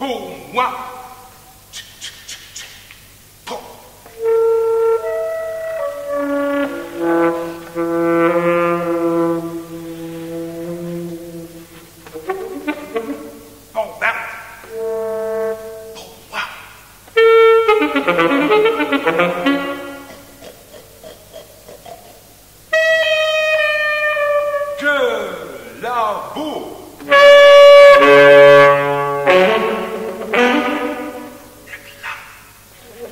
Boom, wop,